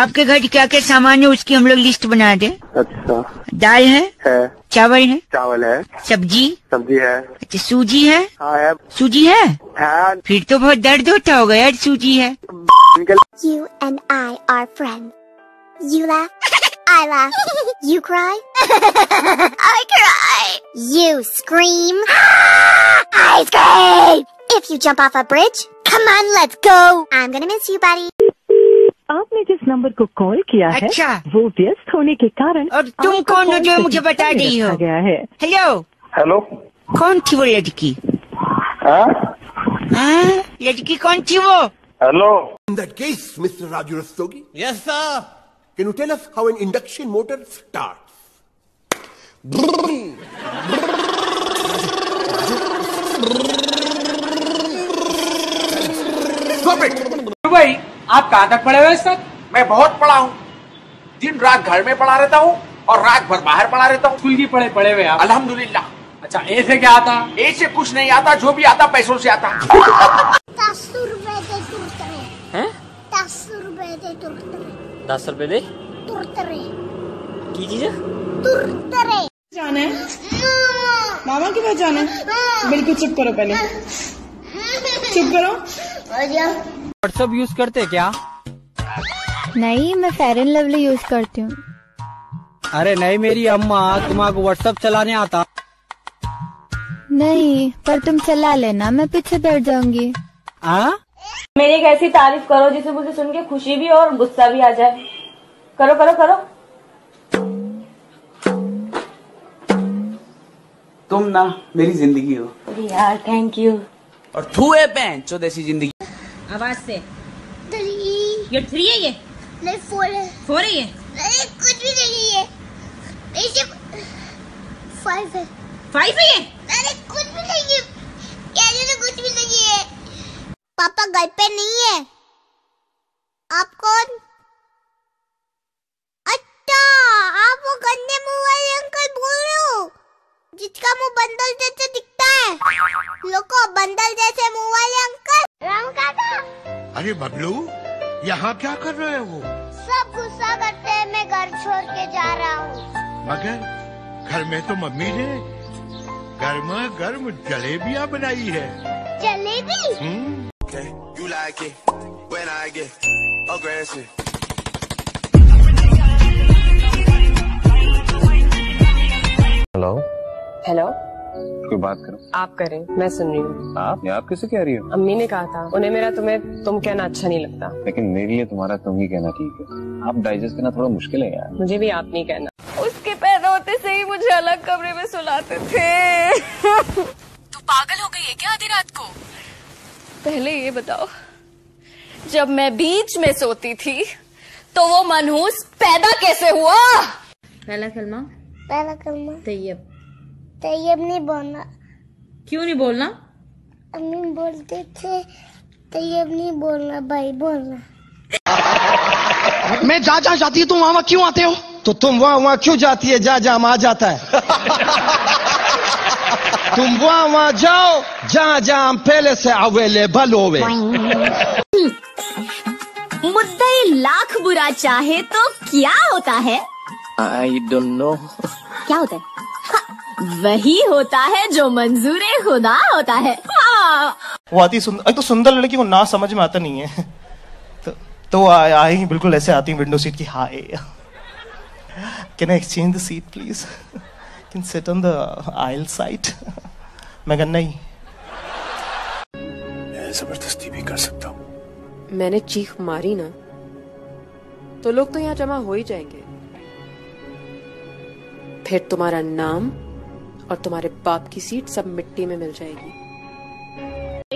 आपके घर क्या क्या सामान है उसकी हम लोग लिस्ट बना दे अच्छा दाल है है चावल है चावल है सब्ज़ी सब्ज़ी है अच्छा सूजी है हाँ है सूजी है है फिर तो बहुत दर्द होता होगा यार सूजी है You and I are friends. Laugh, I laugh. You cry, I cry. You scream, I scream. If you jump off a bridge, come on, let's go. I'm gonna miss you, buddy. आपने जिस number को call किया है अच्छा। वो व्यस्त होने के कारण और तुम कौन हो जो मुझे बता रही हो? गया है हेलो हेलो कौन थी वो लड़की हाँ हाँ लड़की कौन थी वो hello in that case, Mr. Raju Rastogi. Yes, sir. Can you tell us how an induction motor starts? Stop it! भाई आप कहाँ तक पढ़े हुए सर मैं बहुत पढ़ा हूँ। दिन रात घर में पढ़ा रहता हूँ और रात भर बाहर पढ़ा रहता हूँ। स्कूल की पढ़े पढ़े हुए आप? अल्हम्दुलिल्लाह। अच्छा ए से क्या आता? ए से कुछ नहीं आता जो भी आता पैसों से आता। दस रुपए दे तुरतरे दस रुपए दे तुरतरे दस रुपए दे? तुरतरे की चीज़ जाना है। मामा की पहचान है। बिल्कुल चुप करो पहले। चुप करो। व्हाट्सअप यूज़ करते क्या? नहीं मैं फेयर एंड लवली यूज़ करती हूँ। अरे नहीं मेरी अम्मा तुम्हारा व्हाट्सअप चलाने आता। नहीं पर तुम चला लेना मैं पीछे बैठ जाऊँगी। हाँ? मेरी एक ऐसी तारीफ़ करो जिसे मुझे सुन के खुशी भी हो और गुस्सा भी आ जाए। करो करो करो। तुम ना मेरी ज़िंदगी हो। यार थैंक यू और तू है ज़िंदगी आवाज़ से। ये थ्री है ये? नहीं फोर है। फोर है ये? नहीं कुछ भी नहीं है नहीं सिर्फ़ फाइव है। फाइव है ये? अरे कुछ भी नहीं है। कहने तो कुछ भी नहीं है। पापा घर पे नहीं है। आप कौन? अच्छा आप वो गंदे मुँह वाले अंकल बोल रहे हो जिसका मुँह बंदर जैसे दिखता है। लोगों बंदर जैसे मुँह वाले अंकल अरे बबलू यहाँ क्या कर रहे हो? सब गुस्सा करते हैं मैं घर छोड़ के जा रहा हूँ। मगर घर में तो मम्मी ने गर्मा गर्म जलेबियाँ बनाई है। Jalebi? Hmm. You like it when I get aggressive. Hello hello कोई बात करो। आप करें मैं सुन रही हूँ। आप? आप किसे कह रही हो? अम्मी ने कहा था उन्हें मेरा तुम्हें तुम कहना अच्छा नहीं लगता। लेकिन मेरे लिए तुम्हारा तुम ही कहना ठीक है। आप डाइजेस्ट करना थोड़ा मुश्किल है यार। मुझे भी आप नहीं कहना। उसके पैदा होते से ही मुझे अलग कमरे में सुलाते थे। तू पागल हो गई है क्या आधी रात को? पहले ये बताओ जब मैं बीच में सोती थी तो वो मनहूस पैदा कैसे हुआ? पहला कलमा? पहला कलमा। तैयब। तैयब नहीं बोलना। क्यों नहीं बोलना? अम्मी बोलते थे तैयब नहीं बोलना भाई बोलना। मैं जहाँ जहाँ जाती हूँ तुम वहाँ क्यों आते हो? तो तुम वहाँ वहाँ क्यों जाती है? जहाँ जहाँ आ जाता है। तुम वहाँ वहाँ जाओ जहाँ जहाँ हम पहले से अवेलेबल होवे मुद्दई लाख बुरा चाहे तो क्या होता है? आई डोंट नो क्या होता है हाँ, वही होता है जो मंजूर खुदा होता है। हाँ। वो आती सुंदर एक तो सुंदर लड़की को ना समझ में आता नहीं है। तो तो आई बिल्कुल ऐसे आती विंडो सीट की hi can I exchange the seat please can sit on the aisle side मैं कहा नहीं. ज़बरदस्ती भी कर सकता हूँ। मैंने चीख मारी ना तो लोग तो यहाँ जमा हो ही जाएँगे। फिर तुम्हारा नाम और तुम्हारे बाप की सीट सब मिट्टी में मिल जाएगी।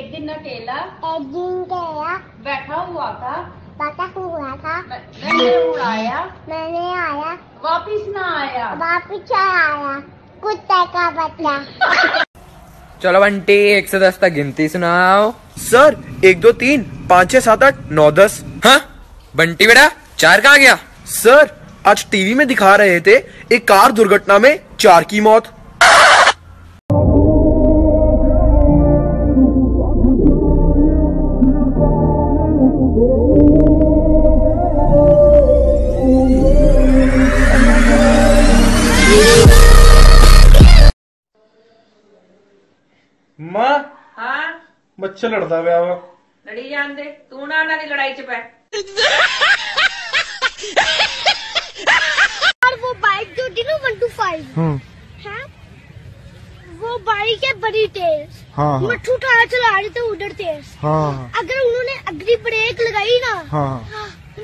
एक दिन अकेला एक दिन गया। बैठा हुआ था। पता हुआ था। मैंने उड़ाया। मैंने आया। वापिस ना आया। वापिस आया। कुत्ते का बच्चा चलो बंटी एक से दस तक गिनती सुनाओ। सर एक दो तीन पाँच छह सात आठ नौ दस। हाँ? बंटी बेटा चार कहाँ गया। सर आज टीवी में दिखा रहे थे एक कार दुर्घटना में चार की मौत। बच्चे लड़ता ਪਿਆ ਵਾ लड़ी जान दे तू ना ना लड़ाई च पै और वो बाइक जो थी ना वन टू फाइव है वो बाइक है बड़ी तेज हाँ, हाँ। मिट्टू उठा चला रहे थे उधर तेज हाँ अगर उन्होंने अग्री ब्रेक लगाई ना हाँ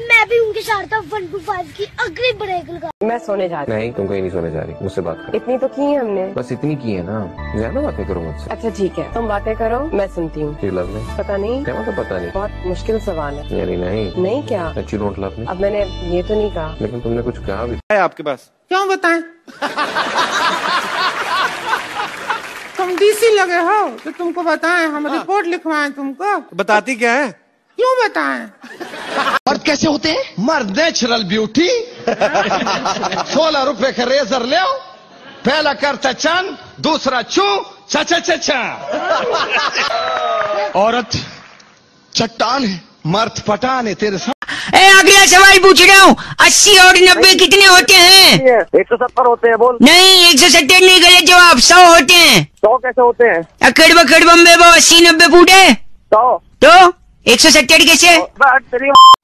मैं भी उनके साथ था वन टू फाइव की अग्री ब्रेक लगा मैं सोने जा रही नहीं तुम कहीं नहीं सोने जा रही। मुझसे बात हूँ कर। इतनी तो की है हमने। बस इतनी की है ना। ज़्यादा बातें करो मुझसे। अच्छा ठीक है। तुम बातें करो मैं सुनती हूँ। लव मी पता नहीं। क्या मतलब पता नहीं? बहुत मुश्किल सवाल है। यानी नहीं। नहीं क्या? यू डोंट लव मी अब मैंने ये तो नहीं कहा। लेकिन तुमने कुछ कहा भी। है आपके पास। क्यों बताए? तुम डीसी लगे हो तो तुमको बताएँ। हम रिपोर्ट लिखवाएँ तुमको। बताती क्या है? क्यों बताएँ? मर्द कैसे होते हैं? मर्द नेचुरल ब्यूटी सोलह रुपए का रेजर ले पहला करता चंद दूसरा चू चा चा चा चा। औरत चट्टान है। मर्द पटान है तेरे साथ। ए अगला सवाल पूछ रहा हूँ। अस्सी और नब्बे कितने होते हैं? एक सौ सत्तर होते हैं बोल। नहीं एक सौ सत्तर नहीं गलत जवाब। सौ होते हैं। सौ कैसे होते हैं? अकड़ बकड़ बम्बे बो अस्सी नब्बे फूटे? सौ। तो? एक सौ सत्तर कैसे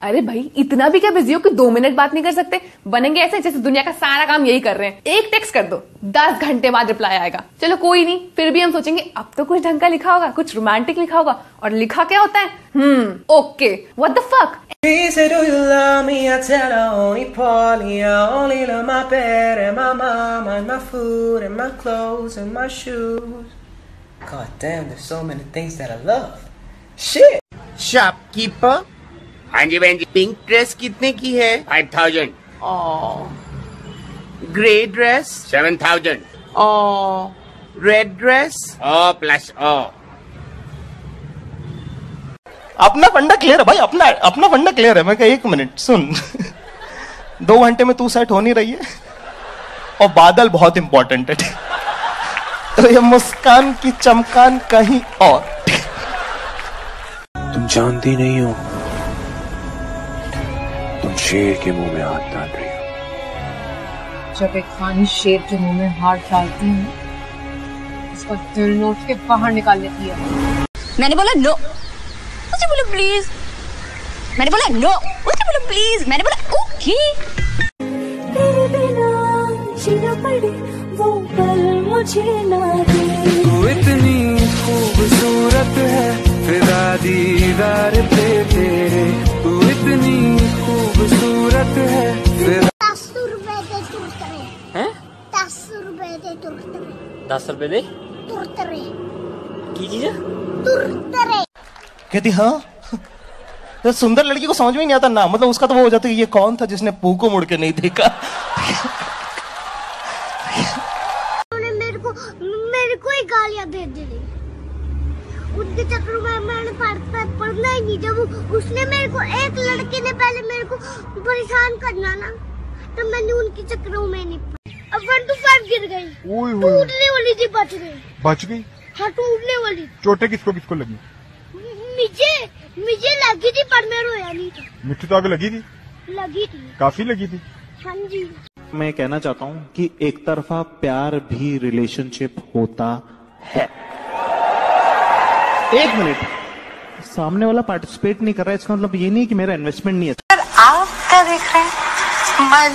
अरे भाई इतना भी क्या बिज़ी हो कि दो मिनट बात नहीं कर सकते? बनेंगे ऐसे जैसे दुनिया का सारा काम यही कर रहे हैं। एक टेक्स्ट कर दो दस घंटे बाद रिप्लाई आएगा। चलो कोई नहीं फिर भी हम सोचेंगे अब तो कुछ ढंग का लिखा होगा कुछ रोमांटिक लिखा होगा और लिखा क्या होता है? हम्म okay what the fuck. God damn, there's so many things that I love. Shit. Shopkeeper हाँ जी बहन जी। पिंक ड्रेस कितने की है? Five thousand grey dress seven thousand red dress oh plus oh अपना फंडा क्लियर है भाई अपना अपना फंडा क्लियर है। मैं कहा एक मिनट सुन। दो घंटे में तू सेट हो नहीं रही है? और बादल बहुत इंपॉर्टेंट है। तो ये मुस्कान की चमकान कहीं और। जानती नहीं हो। तुम शेर के मुँह में हाथ डाल रही हो। जब एक खानी शेर के मुँह में हाथ डालती है उसका दिल नोट के बाहर निकाल लेती है। मैंने बोला नो मुझे बोला प्लीज़। मैंने बोला नो मुझे बोला प्लीज़। मैंने बोला ओके। तेरे बिना जीना पड़े वो पल मुझे ना दे। तू इतनी खूबसूरत है फिदा दीदार पे तेरे। तू इतनी खूबसूरत है दस रुपए दे दस रुपए दे तुरतरे दस रुपए दे? तुरतरे की चीज़ कहती हाँ? तो सुंदर लड़की को समझ में नहीं आता ना। मतलब उसका तो वो हो जाता है ये कौन था जिसने पू को मुड़ के नहीं देखा उन्होंने मेरे को मेरे को ही गालियाँ दे दी चक्कर में मैंने पढ़ पढ़- पढ़ना ही नहीं जब उसने मेरे को एक लड़के ने पहले मेरे को परेशान करना ना तो मैंने उनके चक्करों में नहीं पढ़ा अब वन टू फाइव गिर गई। टूटने वाली थी बच गई। बच गई? हाँ टूटने वाली। चोटें किसको किसको लगी? मुझे मुझे लगी थी पर मैं रोया नहीं था। मिट्टी तो आगे लगी थी? लगी थी। काफ़ी लगी थी। हाँ जी। मैं कहना चाहता हूँ कि एक तरफा प्यार भी रिलेशनशिप होता है। एक मिनट। सामने वाला पार्टिसिपेट नहीं कर रहा है इसका मतलब ये नहीं कि मेरा इन्वेस्टमेंट नहीं है। सर आप क्या देख रहे हैं? माय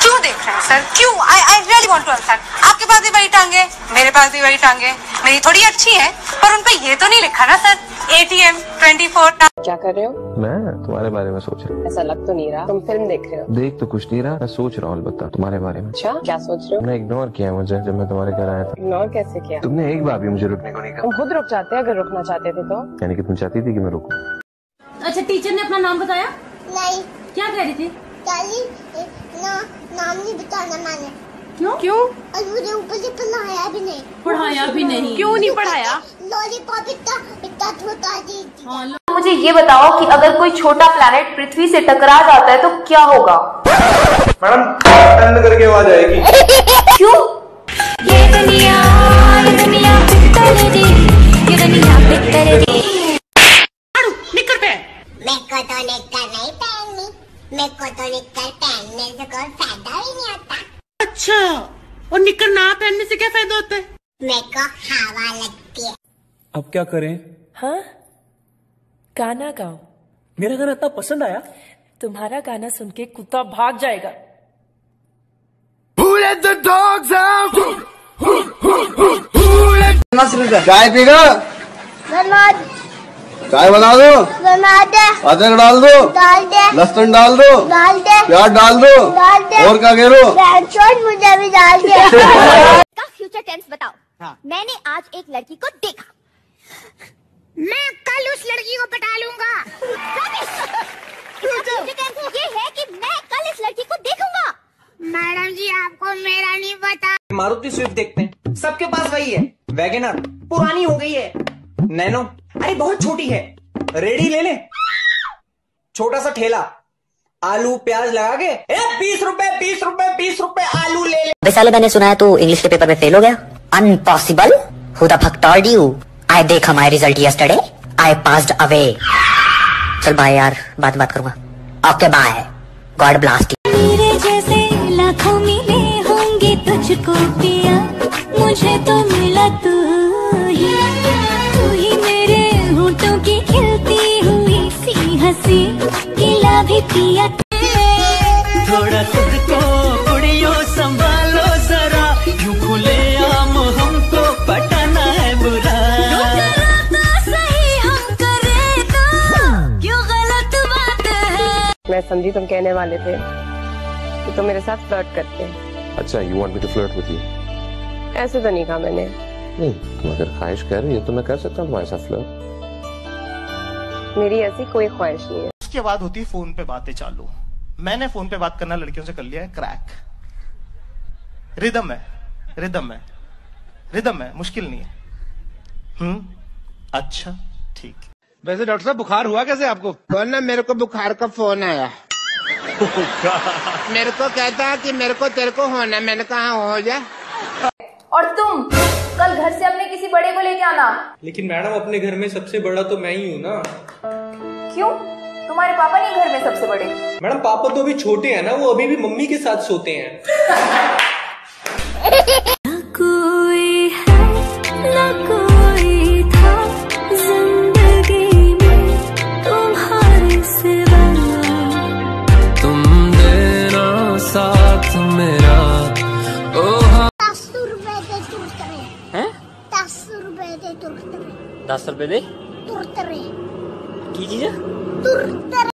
क्यों देख रहे हैं सर? क्यों? I I really want to understand आपके पास भी वही टांगे मेरे पास भी वही टांगे। मेरी थोड़ी अच्छी है पर उन पे ये तो नहीं लिखा ना सर। एटीएम ट्वेंटी फोर क्या कर रहे हो? मैं? तुम्हारे बारे में सोच रहा हूँ। ऐसा लग तो नहीं रहा। तुम फ़िल्म देख रहे हो। देख तो कुछ नहीं रहा मैं सोच रहा हूँ अलबत्ता तुम्हारे बारे में। अच्छा क्या सोच रहे हो? तुमने इग्नोर किया मुझे जब मैं तुम्हारे घर आया था। इग्नोर कैसे किया? तुमने एक बार भी मुझे रुकने को नहीं कहा। तुम खुद रुक जाते अगर रुकना चाहते थे तो। यानी कि तुम चाहती थी कि मैं रुकूं। अच्छा टीचर ने अपना नाम बताया? नहीं। क्या कह रही थी? ना नाम नहीं बताना मैंने। क्यों? क्यों? और मुझे ऊपर से पढ़ाया भी नहीं। पढ़ाया भी नहीं? क्यों नहीं पढ़ाया? लॉलीपॉप इतना इतना छोटा दी थी मुझे ये बताओ कि अगर कोई छोटा प्लैनेट पृथ्वी से टकरा जाता है तो क्या होगा? मैडम बंद करके आवाज़ आएगी। क्यों? ये दुनिया ये दुनिया दी ये दुनिया दी निकर पे। मैं को तो निकर नहीं पहननी। मैं को तो निकर पहनने से कोई फ़ायदा ही नहीं होता। अच्छा और निकर ना पहनने से क्या फ़ायदा होता है? मेरे को हवा लगती है। अब क्या करें? हाँ? गाना गाओ। मेरा गाना इतना पसंद आया। तुम्हारा गाना सुन के कुत्ता भाग जाएगा. चाय पीगा बना चाय बना दो। बना दे। अदरक डाल दो। डाल दे। लहसुन डाल दो। डाल दे। प्याज डाल दो। डाल दे। और क्या कह रो मुझे भी डाल दे। का फ्यूचर टेंस बताओ। मैंने आज एक लड़की को देखा। मैं कल उस लड़की को पटा लूँगा। ये है कि मैं कल इस लड़की को देखूँगा। मैडम जी आपको मेरा नहीं पता। मारुति स्विफ्ट देखते हैं। सबके पास वही है। वैगनर पुरानी हो गई है। नैनो अरे बहुत छोटी है। रेडी ले ले। छोटा सा ठेला। आलू प्याज लगा के बीस रुपए बीस रुपए बीस रुपए आलू ले ले। साले मैंने सुना है तू इंग्लिश के पेपर में फेल हो गया। Unpossible who the fuck told you I देखा my result yesterday I passed away चल बाय यार बात बात करूँगा। ओके बाय गॉड ब्लास्ट मेरे जैसे लाखों मिले होंगे तुझको पिया। मुझे तो मिला तू ही। तू ही मेरे होठों की खिलती हुई सी हँसी। गिला भी पिया। थोड़ा समझी तुम कहने वाले थे कि तुम मेरे साथ फ्लर्ट करते। हैं अच्छा you want me to flirt with you ऐसे तो नहीं कहा मैंने। नहीं तुम अगर ख्वाहिश कर रही हो तो मैं कर सकता हूँ तुम्हारे साथ फ्लर्ट मेरी ऐसी कोई ख्वाहिश नहीं है। उसके बाद होती है फ़ोन पे बातें चालू। मैंने फ़ोन पे बात करना लड़कियों से कर लिया है क्रैक रिदम है रिदम है रिदम है मुश्किल नहीं है। हम्म अच्छा ठीक। वैसे डॉक्टर साहब बुखार हुआ कैसे आपको? ना मेरे को बुखार का फ़ोन आया। मेरे को कहता है कि मेरे को तेरे को होना मैंने कहा हो जा। और तुम कल घर से अपने किसी बड़े को लेके आना। लेकिन मैडम अपने घर में सबसे बड़ा तो मैं ही हूँ ना। क्यों? तुम्हारे पापा नहीं घर में सबसे बड़े? मैडम पापा तो अभी छोटे हैं ना वो अभी भी मम्मी के साथ सोते हैं। रुपए दे